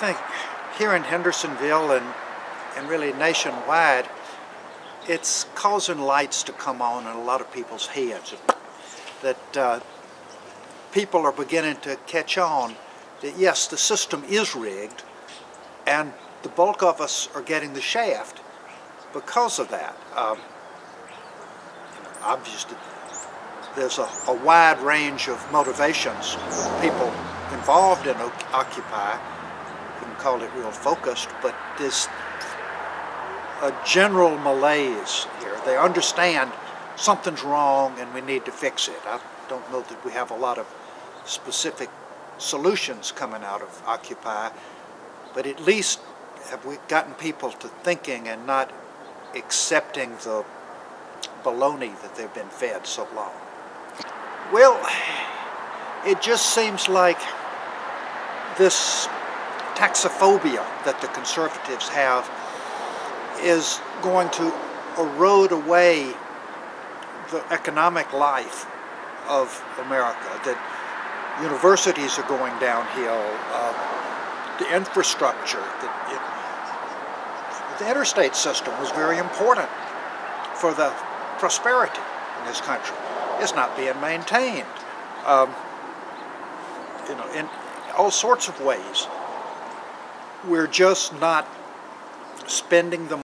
think here in Hendersonville and, and really nationwide, it's causing lights to come on in a lot of people's heads. That uh, people are beginning to catch on that yes, the system is rigged, and the bulk of us are getting the shaft because of that. Um, obviously, there's a, a, wide range of motivations people involved in Occupy call it real focused, but there's a general malaise here. They understand something's wrong and we need to fix it. I don't know that we have a lot of specific solutions coming out of Occupy, but at least have we gotten people to thinking and not accepting the baloney that they've been fed so long. Well, it just seems like this taxophobia that the conservatives have is going to erode away the economic life of America, that universities are going downhill, uh, the infrastructure, that it, the interstate system was very important for the prosperity in this country. It's not being maintained. Um, you know, in all sorts of ways we're just not spending the